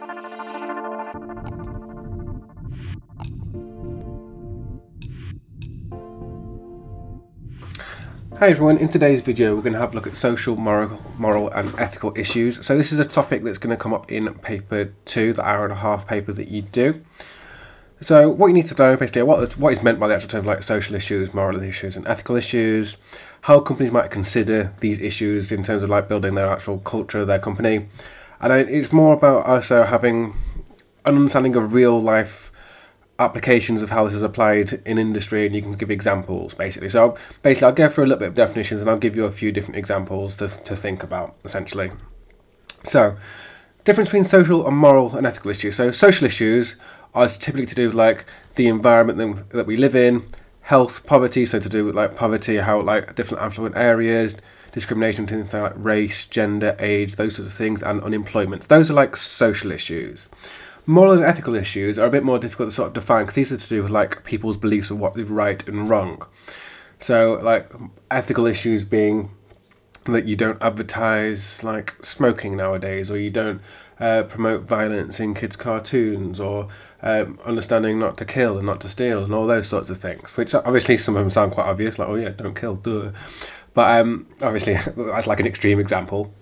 Hi everyone, in today's video we're going to have a look at social, moral, moral and ethical issues. So this is a topic that's going to come up in paper 2, the hour and a half paper that you do. So what you need to know basically what, what is meant by the actual term like social issues, moral issues and ethical issues, how companies might consider these issues in terms of like building their actual culture of their company. And it's more about also uh, having an understanding of real life applications of how this is applied in industry and you can give examples basically. So basically I'll go through a little bit of definitions and I'll give you a few different examples to, to think about essentially. So difference between social and moral and ethical issues. So social issues are typically to do with like the environment that, that we live in, health, poverty, so to do with like poverty, how like different affluent areas, discrimination things like race, gender, age, those sorts of things, and unemployment. Those are like social issues moral and ethical issues are a bit more difficult to sort of define because these are to do with like people's beliefs of what is right and wrong. So, like ethical issues being that you don't advertise like smoking nowadays, or you don't uh, promote violence in kids' cartoons, or um, understanding not to kill and not to steal, and all those sorts of things. Which obviously some of them sound quite obvious, like oh yeah, don't kill, duh. But um, obviously that's like an extreme example.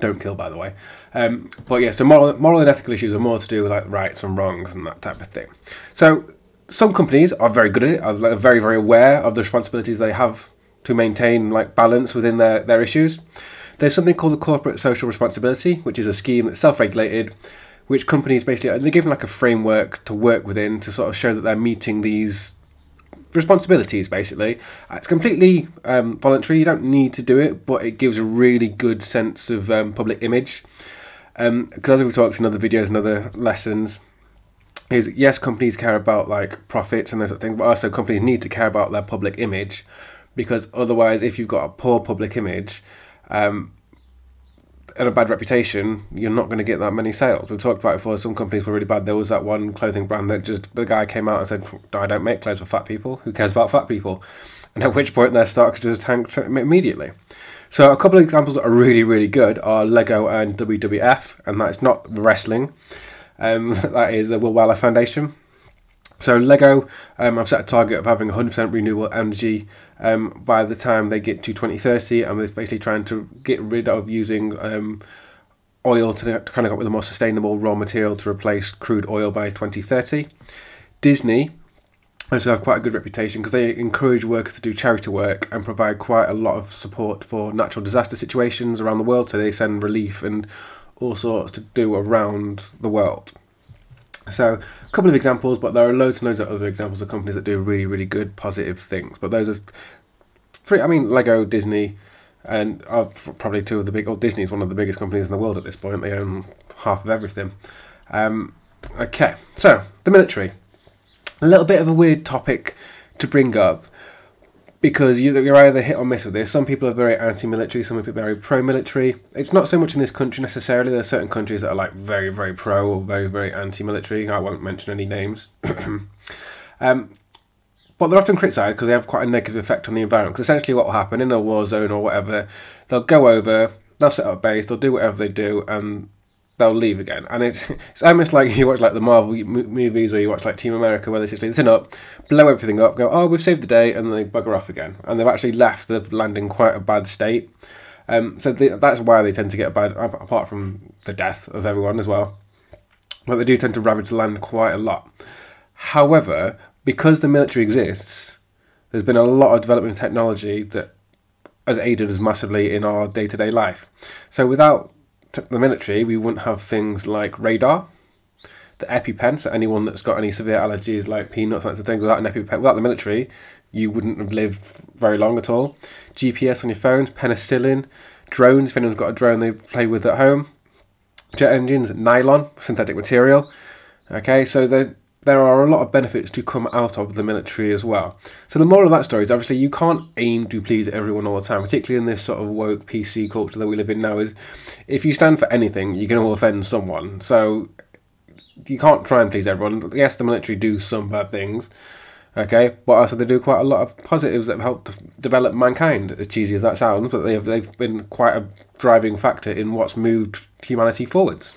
Don't kill, by the way. Um, but yeah, so moral, moral and ethical issues are more to do with like rights and wrongs and that type of thing. So some companies are very good at it, are very, very aware of the responsibilities they have to maintain like balance within their, their issues. There's something called the corporate social responsibility, which is a scheme that's self-regulated, which companies basically they're given like a framework to work within to sort of show that they're meeting these responsibilities basically. It's completely um, voluntary. You don't need to do it, but it gives a really good sense of um, public image. Because um, as we've talked in other videos and other lessons, is yes, companies care about like profits and those sort of things, but also companies need to care about their public image, because otherwise, if you've got a poor public image, um, and a bad reputation, you're not going to get that many sales. We've talked about it before. Some companies were really bad. There was that one clothing brand that just the guy came out and said, "I don't make clothes for fat people. Who cares about fat people?" And at which point their stocks just tanked immediately. So a couple of examples that are really really good are Lego and WWF, and that's not wrestling. Um, that is the World Wildlife Foundation. So Lego, um, I've set a target of having 100% renewable energy um, by the time they get to 2030, and they're basically trying to get rid of using um, oil to, to kind of up with a more sustainable raw material to replace crude oil by 2030. Disney also have quite a good reputation because they encourage workers to do charity work and provide quite a lot of support for natural disaster situations around the world. So they send relief and all sorts to do around the world. So, a couple of examples, but there are loads and loads of other examples of companies that do really, really good, positive things. But those are three. I mean, Lego, Disney, and are probably two of the big. Well, Disney is one of the biggest companies in the world at this point. They own half of everything. Um, okay, so the military. A little bit of a weird topic to bring up because you're either hit or miss with this. Some people are very anti-military, some people are very pro-military. It's not so much in this country necessarily. There are certain countries that are like very, very pro or very, very anti-military. I won't mention any names. um, but they're often criticised because they have quite a negative effect on the environment. Because essentially, what will happen in a war zone or whatever, they'll go over, they'll set up base, they'll do whatever they do, and they'll leave again. And it's it's almost like you watch like the Marvel movies or you watch like Team America where they simply turn up, blow everything up, go, oh, we've saved the day, and they bugger off again. And they've actually left the land in quite a bad state. Um, so that's why they tend to get bad, apart from the death of everyone as well. But they do tend to ravage the land quite a lot. However, because the military exists, there's been a lot of development technology that has aided us massively in our day to day life. So without the military, we wouldn't have things like radar, the EpiPen. So anyone that's got any severe allergies like peanuts, that sort thing, without an EpiPen, without the military, you wouldn't have lived very long at all. GPS on your phones, penicillin, drones. If anyone's got a drone they play with at home, jet engines, nylon, synthetic material. Okay, so the there are a lot of benefits to come out of the military as well. So the moral of that story is obviously you can't aim to please everyone all the time, particularly in this sort of woke PC culture that we live in now. Is if you stand for anything, you're going to offend someone. So you can't try and please everyone. Yes, the military do some bad things, okay, but also they do quite a lot of positives that have helped develop mankind. As cheesy as that sounds, but they've they've been quite a driving factor in what's moved humanity forwards.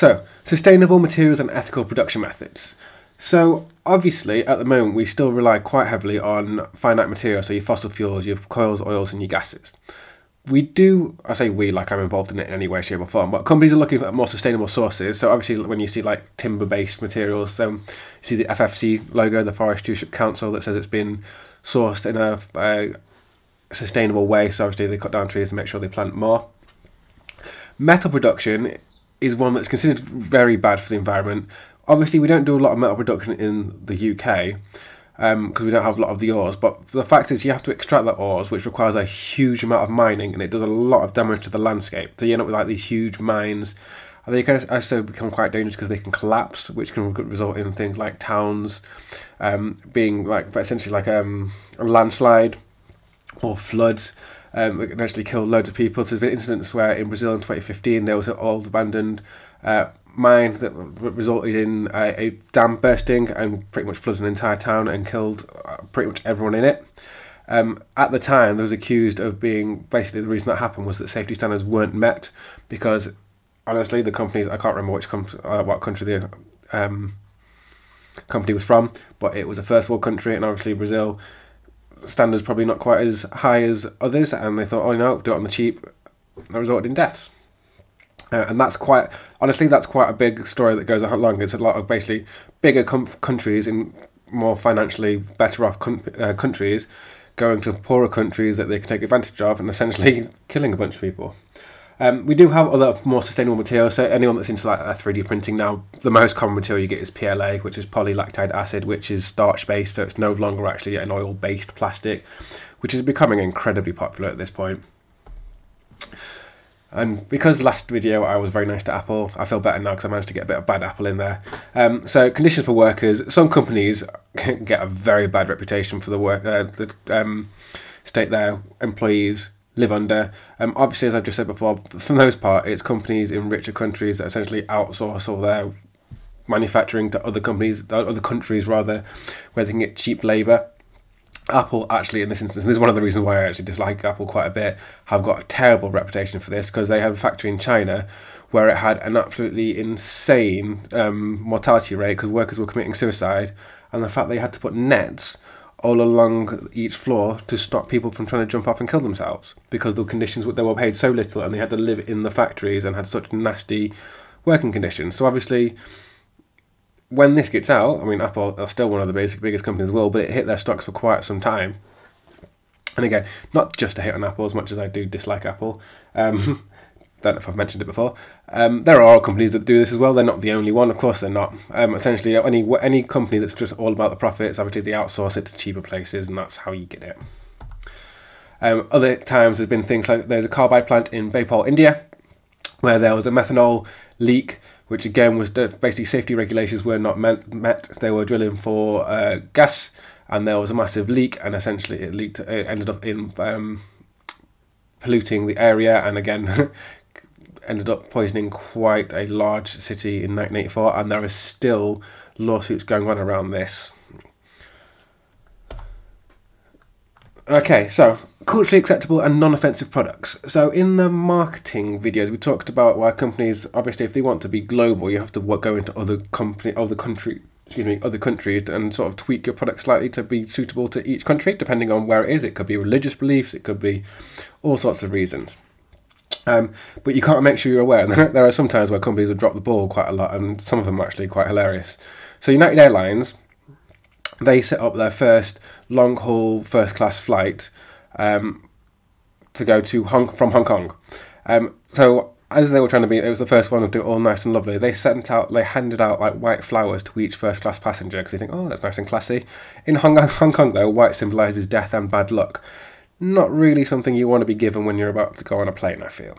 So, sustainable materials and ethical production methods. So, obviously, at the moment, we still rely quite heavily on finite materials, so your fossil fuels, your coils, oils, and your gases. We do, I say we, like I'm involved in it in any way, shape, or form, but companies are looking at more sustainable sources. So, obviously, when you see like timber based materials, so you see the FSC logo, the Forest Stewardship Council, that says it's been sourced in a, a sustainable way. So, obviously, they cut down trees to make sure they plant more. Metal production is one that's considered very bad for the environment. Obviously, we don't do a lot of metal production in the UK because um, we don't have a lot of the ores. But the fact is, you have to extract the ores, which requires a huge amount of mining, and it does a lot of damage to the landscape. So you end up with like these huge mines. And they can also become quite dangerous because they can collapse, which can result in things like towns um, being like essentially like um, a landslide or floods um, that actually kill loads of people. So there's been incidents where in Brazil in 2015 there was an old abandoned uh, mine that resulted in a, a, dam bursting and pretty much flooded an entire town and killed uh, pretty much everyone in it. Um, at the time, there was accused of being basically the reason that happened was that safety standards weren't met because honestly, the companies I can't remember which com- uh, what country the um, company was from, but it was a first world country, and obviously Brazil standards probably not quite as high as others, and they thought, oh no, do it on the cheap. That resulted in deaths. Uh, and that's quite honestly that's quite a big story that goes along. It's a lot of basically bigger com- countries in more financially better off com- uh, countries going to poorer countries that they can take advantage of and essentially killing a bunch of people. Um, we do have other more sustainable materials. So anyone that's into like 3D printing now, the most common material you get is PLA, which is polylactic acid, which is starch based. So it's no longer actually an oil based plastic, which is becoming incredibly popular at this point. And because last video I was very nice to Apple, I feel better now because I managed to get a bit of bad Apple in there. Um, so conditions for workers. Some companies get a very bad reputation for the work, uh, the um, state their employees live under. Um, obviously, as I've just said before, for the most part, it's companies in richer countries that essentially outsource all their manufacturing to other companies, other countries rather, where they can get cheap labour. Apple actually, in this instance, this is one of the reasons why I actually dislike Apple quite a bit, have got a terrible reputation for this because they have a factory in China where it had an absolutely insane um, mortality rate because workers were committing suicide, and the fact they had to put nets all along each floor to stop people from trying to jump off and kill themselves because the conditions they were paid so little and they had to live in the factories and had such nasty working conditions. So obviously when this gets out, I mean, Apple are still one of the basic biggest companies in the world, but it hit their stocks for quite some time. And again, not just a hit on Apple, as much as I do dislike Apple. Um, don't know if I've mentioned it before. Um, there are companies that do this as well. They're not the only one, of course. They're not. Um, essentially, any any company that's just all about the profits, obviously they outsource it to cheaper places, and that's how you get it. Um, other times, there's been things like there's a carbide plant in Bhopal, India, where there was a methanol leak which again was basically safety regulations were not met. They were drilling for uh, gas, and there was a massive leak, and essentially it leaked. It ended up in um, polluting the area, and again. ended up poisoning quite a large city in 1984, and there are still lawsuits going on around this. Okay, so culturally acceptable and non-offensive products. So in the marketing videos, we talked about why companies, obviously, if they want to be global, you have to go into other company, other country, excuse me, other countries, and sort of tweak your product slightly to be suitable to each country, depending on where it is. It could be religious beliefs, it could be all sorts of reasons. Um, but you can't make sure you're aware. And there are some times where companies will drop the ball quite a lot, and some of them are actually quite hilarious. So United Airlines they set up their first long haul first class flight um, to go to Hong from Hong Kong. Um, so as they were trying to be, it was the first one to do it all nice and lovely. They sent out, they handed out like white flowers to each first class passenger because they think, oh, that's nice and classy. In Hong, Hong Kong, though, white symbolises death and bad luck. Not really something you want to be given when you're about to go on a plane, I feel.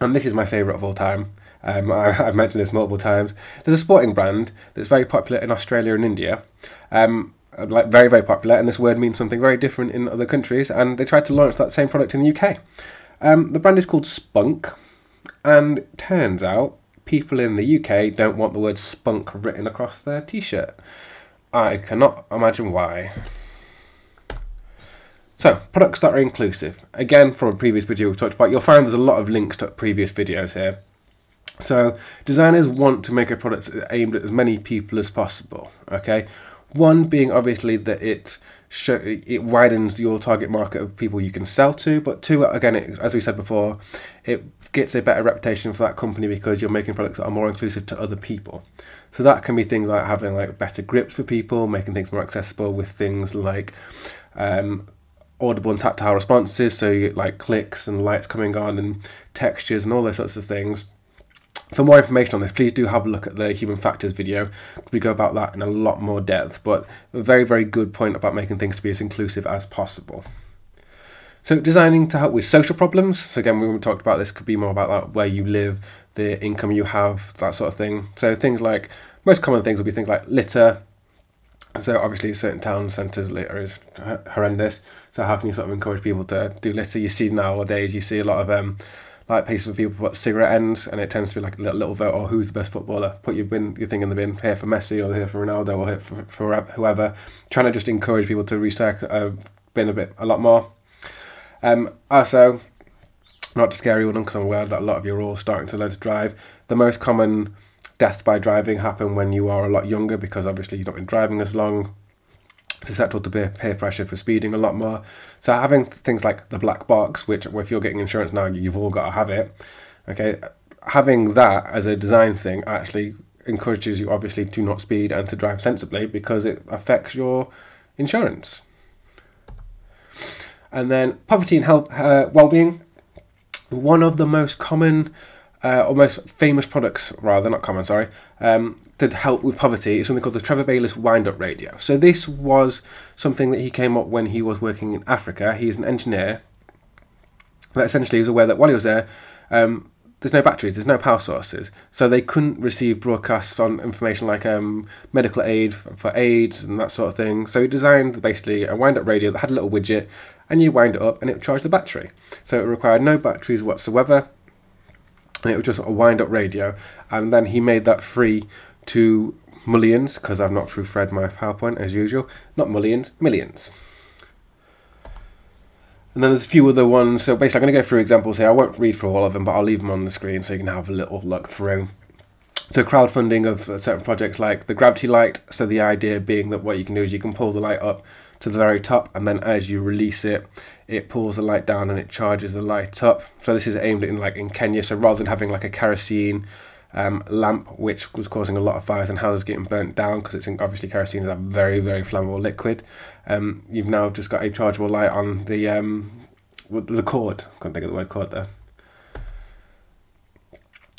And this is my favourite of all time. Um, I, have mentioned this multiple times. There's a sporting brand that's very popular in Australia and India, um, like very very popular, and this word means something very different in other countries. And they tried to launch that same product in the UK. Um, the brand is called Spunk, and turns out people in the UK don't want the word spunk written across their T-shirt. I cannot imagine why. So, products that are inclusive. Again, from a previous video we talked about, you'll find there's a lot of links to previous videos here. So designers want to make a product aimed at as many people as possible. Okay, one being obviously that it show, it widens your target market of people you can sell to, but two, again, it, as we said before, it gets a better reputation for that company because you're making products that are more inclusive to other people. So that can be things like having like better grips for people, making things more accessible with things like um, audible and tactile responses, so you get like clicks and lights coming on and textures and all those sorts of things. For more information on this, please do have a look at the human factors video. We go about that in a lot more depth, but a very, very good point about making things to be as inclusive as possible. So designing to help with social problems. So again, we talked about this, could be more about that, where you live, the income you have, that sort of thing. So things like, most common things would be things like litter. So obviously certain town centres litter is horrendous. So how can you sort of encourage people to do litter? You see nowadays, you see a lot of um, like pieces where people put cigarette ends, and it tends to be like a little, little vote, or who's the best footballer? Put your bin, your thing in the bin. Here for Messi, or here for Ronaldo, or here for, for whoever. Trying to just encourage people to recycle uh, bin a bit, a lot more. Um, also, not to scare anyone, because I'm aware that a lot of you are all starting to learn to drive. The most common deaths by driving happen when you are a lot younger, because obviously you've not been driving as long susceptible to peer, pressure for speeding a lot more. So having things like the black box, which if you're getting insurance now, you've all got to have it. Okay, having that as a design thing actually encourages you obviously to not speed and to drive sensibly because it affects your insurance. And then poverty and health, uh, well-being. One of the most common uh, or most famous products, rather, not common, sorry, um, to help with poverty is something called the Trevor Baylis wind up radio. So, this was something that he came up when he was working in Africa. He's an engineer that essentially was aware that while he was there, um, there's no batteries, there's no power sources, so they couldn't receive broadcasts on information like um, medical aid for AIDS and that sort of thing. So he designed basically a wind up radio that had a little widget, and you wind it up and it would charge the battery. So it required no batteries whatsoever it was just a wind up radio. And then he made that free to millions, because I've not through Fred my PowerPoint as usual. Not millions, millions. And then there's a few other ones. So basically, I'm going to go through examples here. I won't read through all of them, but I'll leave them on the screen so you can have a little look through. So crowdfunding of uh, certain projects like the gravity light. So the idea being that what you can do is you can pull the light up to the very top, and then as you release it, it pulls the light down and it charges the light up. So this is aimed in like in Kenya. So rather than having like a kerosene um, lamp, which was causing a lot of fires and houses getting burnt down because it's in, obviously kerosene is a very very flammable liquid. Um, you've now just got a chargeable light on the um, the cord. Can't think of the word cord there.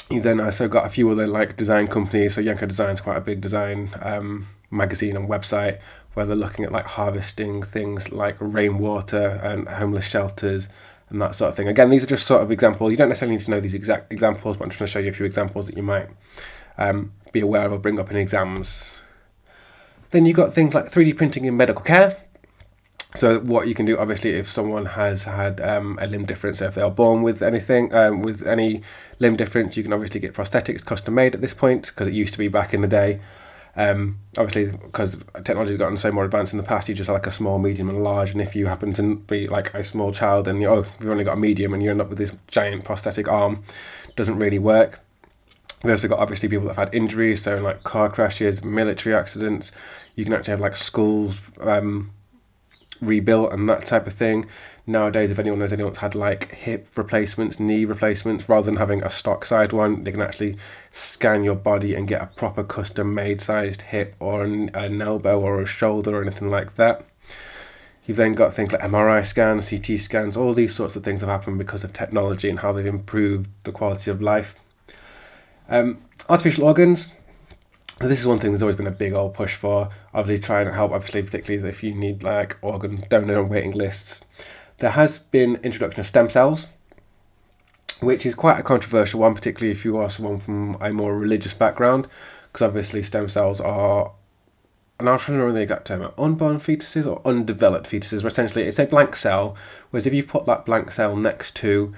You then also got a few other like design companies. So Yanko Design is quite a big design um, magazine and website where they're looking at like harvesting things like rainwater and homeless shelters and that sort of thing. Again, these are just sort of examples. You don't necessarily need to know these exact examples, but I'm going to show you a few examples that you might um, be aware of or bring up in exams. Then you've got things like 3D printing in medical care. So what you can do, obviously, if someone has had um, a limb difference, so if they are born with anything, um, with any limb difference, you can obviously get prosthetics custom made at this point because it used to be back in the day um, obviously, because technology has gotten so more advanced in the past, you just have like a small, medium, and large. And if you happen to be like a small child and you oh, you've only got a medium, and you end up with this giant prosthetic arm, doesn't really work. We've also got obviously people that have had injuries, so like car crashes, military accidents. You can actually have like schools um, rebuilt and that type of thing nowadays, if anyone knows anyone that's had like hip replacements, knee replacements, rather than having a stock sized one, they can actually scan your body and get a proper custom made sized hip or an, an elbow or a shoulder or anything like that. You've then got things like MRI scans, CT scans, all these sorts of things have happened because of technology and how they've improved the quality of life. Um, artificial organs, this is one thing there's always been a big old push for. Obviously, trying to help, obviously, particularly if you need like organ donor waiting lists there has been introduction of stem cells, which is quite a controversial one, particularly if you are someone from a more religious background, because obviously stem cells are, and I'm trying to remember the exact term, unborn fetuses or undeveloped fetuses, where essentially it's a blank cell, whereas if you put that blank cell next to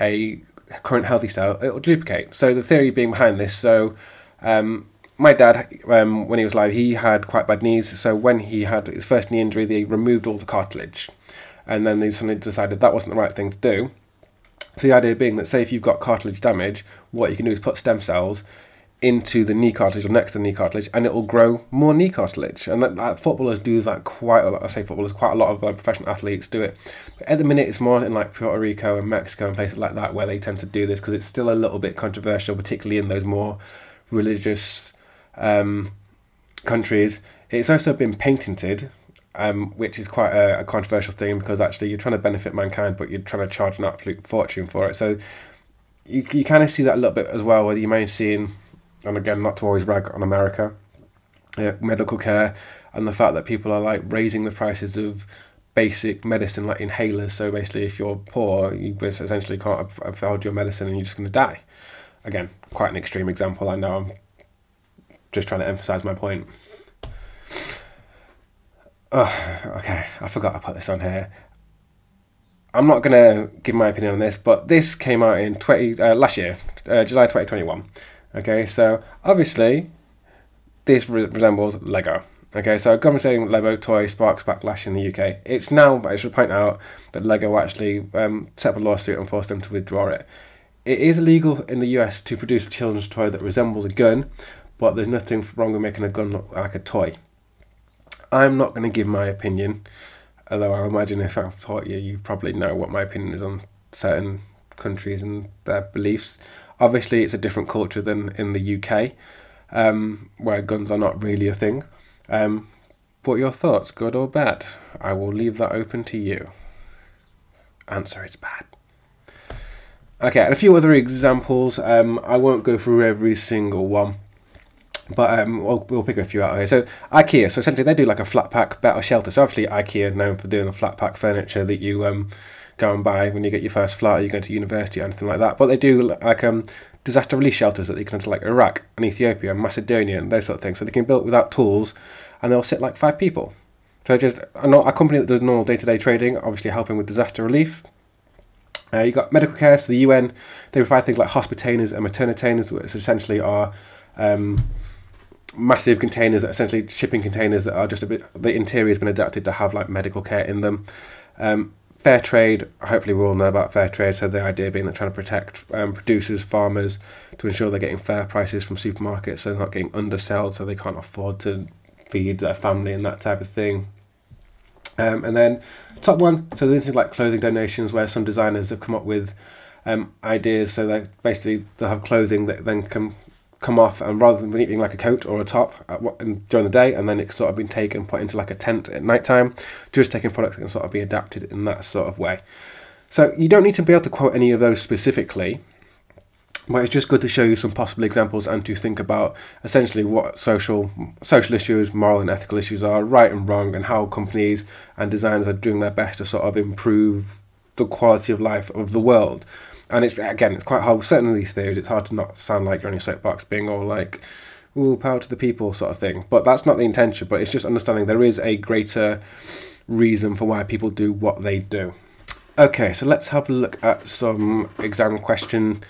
a current healthy cell, it will duplicate. So the theory being behind this, so um, my dad, um, when he was alive, he had quite bad knees. So when he had his first knee injury, they removed all the cartilage and then they suddenly decided that wasn't the right thing to do. So the idea being that say if you've got cartilage damage, what you can do is put stem cells into the knee cartilage or next to the knee cartilage, and it will grow more knee cartilage. And that, that footballers do that quite a lot. I say footballers, quite a lot of uh, professional athletes do it. But at the minute, it's more in like Puerto Rico and Mexico and places like that where they tend to do this because it's still a little bit controversial, particularly in those more religious um, countries. It's also been patented, um, which is quite a, a, controversial thing because actually you're trying to benefit mankind, but you're trying to charge an absolute fortune for it. So you, you kind of see that a little bit as well, where you may see in and again, not to always rag on America, uh, medical care, and the fact that people are like raising the prices of basic medicine like inhalers. So basically, if you're poor, you essentially can't afford your medicine and you're just going to die. Again, quite an extreme example. I know. I'm just trying to emphasize my point. Oh, okay, I forgot I put this on here. I'm not to give my opinion on this, but this came out in 20 uh, last year, uh, July 2021. Okay, so obviously this re- resembles Lego. Okay, so government saying Lego toy sparks backlash in the UK. It's now, I should point out, that Lego actually um, set up a lawsuit and forced them to withdraw it. It is illegal in the US to produce a children's toy that resembles a gun, but there's nothing wrong with making a gun look like a toy. I'm not going to give my opinion, although I imagine if I taught you, you probably know what my opinion is on certain countries and their beliefs. Obviously, it's a different culture than in the UK, um, where guns are not really a thing. Um, what your thoughts, good or bad? I will leave that open to you. Answer is bad. Okay, and a few other examples. Um, I won't go through every single one, but um, we'll, we'll pick a few out here. So IKEA, so essentially they do like a flat pack better shelter. So obviously IKEA known for doing the flat pack furniture that you um, go and buy when you get your first flat or you go to university or anything like that. But they do like um, disaster relief shelters that they can enter like Iraq and Ethiopia and Macedonia and those sort of things. So they can build without tools and they'll sit like five people. So just a, a company that does normal day-to-day trading, obviously helping with disaster relief. Uh, you've got medical care, so the UN, they provide things like hospitainers and maternitainers, which essentially are um, massive containers, that essentially shipping containers that are just a bit, the interior has been adapted to have like medical care in them. Um, fair trade, hopefully we all know about fair trade, so the idea being that trying to protect um, producers, farmers, to ensure they're getting fair prices from supermarkets, so they're not getting undersold, so they can't afford to feed their family and that type of thing. Um, and then top one, so there's things like clothing donations, where some designers have come up with um, ideas, so that basically they'll have clothing that then can come off and rather than being like a coat or a top what, during the day and then it's sort of been taken put into like a tent at night time just taking products that can sort of be adapted in that sort of way. So you don't need to be able to quote any of those specifically but it's just good to show you some possible examples and to think about essentially what social social issues moral and ethical issues are right and wrong and how companies and designers are doing their best to sort of improve the quality of life of the world and it's again, it's quite hard. Certainly, these theories, it's hard to not sound like you're on your soapbox, being all like, "Ooh, power to the people," sort of thing. But that's not the intention. But it's just understanding there is a greater reason for why people do what they do. Okay, so let's have a look at some exam question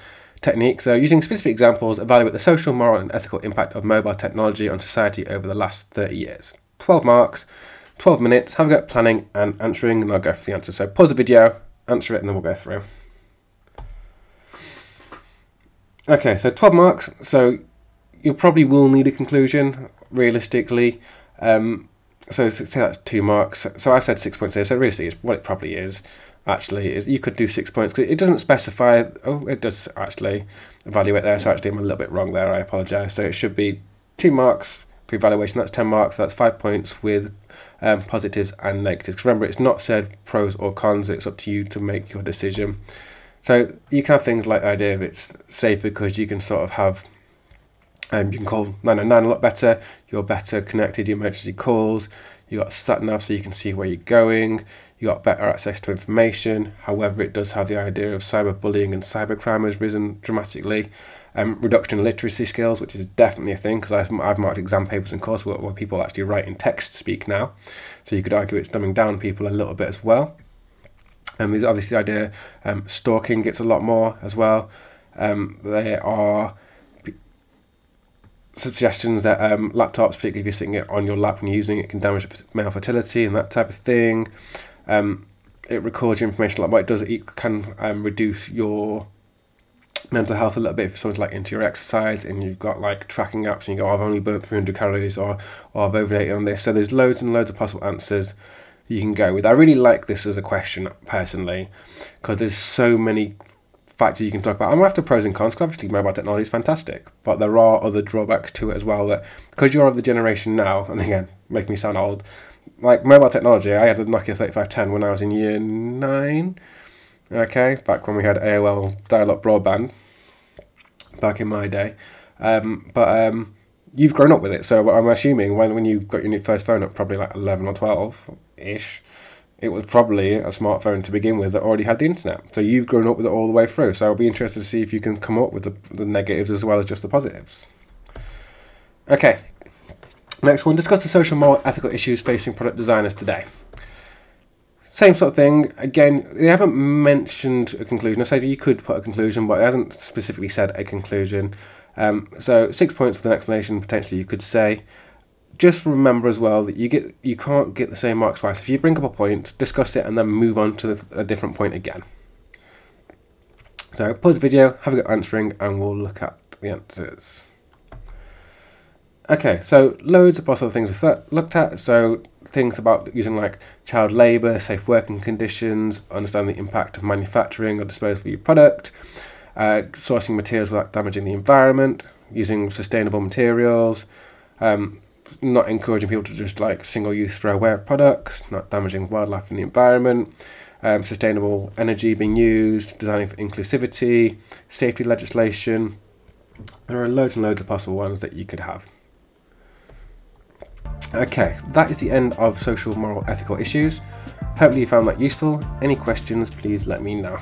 techniques. So, using specific examples, evaluate the social, moral, and ethical impact of mobile technology on society over the last 30 years. 12 marks, 12 minutes, have a go at planning and answering, and I'll go for the answer. So, pause the video, answer it, and then we'll go through. Okay, so 12 marks. So you probably will need a conclusion, realistically. Um, so say that's two marks. So I said six points. So realistically, it's what it probably is. Actually, is you could do six points because it doesn't specify. Oh, it does actually evaluate there. So actually, I'm a little bit wrong there. I apologise. So it should be two marks for evaluation. That's ten marks. That's five points with um, positives and negatives. Remember, it's not said pros or cons. It's up to you to make your decision. So you can have things like the idea of it's safe because you can sort of have um, you can call 999 a lot better, you're better connected, your emergency calls, you got sat nav so you can see where you're going, you got better access to information. However, it does have the idea of cyberbullying and cybercrime has risen dramatically. Um, reduction in literacy skills, which is definitely a thing because I've, I've marked exam papers and coursework where, where people actually write in text speak now. So you could argue it's dumbing down people a little bit as well. Um, there's obviously the idea um, stalking gets a lot more as well. Um, there are suggestions that um, laptops, particularly if you're sitting it on your lap when you're using it, can damage male fertility and that type of thing. Um, it records your information like what it does. It can um, reduce your mental health a little bit if someone's like into your exercise and you've got like tracking apps and you go, oh, I've only burnt 300 calories or, or I've overeaten on this. So there's loads and loads of possible answers you can go with. I really like this as a question personally because there's so many factors you can talk about. I'm after pros and cons because obviously mobile technology is fantastic, but there are other drawbacks to it as well. That because you're of the generation now, and again, make me sound old, like mobile technology. I had a Nokia 3510 when I was in year nine. Okay, back when we had AOL dial-up broadband, back in my day. Um, but um, you've grown up with it, so I'm assuming when when you got your first phone at probably like 11 or 12 ish, it was probably a smartphone to begin with that already had the internet. So you've grown up with it all the way through. So I'll be interested to see if you can come up with the, the negatives as well as just the positives. Okay, next one discuss the social, moral, ethical issues facing product designers today. Same sort of thing. Again, they haven't mentioned a conclusion. I said you could put a conclusion, but it hasn't specifically said a conclusion. Um, so six points for the explanation. Potentially, you could say just remember as well that you get you can't get the same marks twice. If you bring up a point, discuss it, and then move on to a different point again. So pause the video, have a go answering, and we'll look at the answers. Okay, so loads of possible things we've looked at. So things about using like child labour, safe working conditions, understand the impact of manufacturing or disposal of your product, uh, sourcing materials without damaging the environment, using sustainable materials, um, not encouraging people to just like single use throw away products, not damaging wildlife and the environment, um, sustainable energy being used, designing for inclusivity, safety legislation. There are loads and loads of possible ones that you could have. Okay, that is the end of social, moral, ethical issues. Hopefully you found that useful. Any questions, please let me know.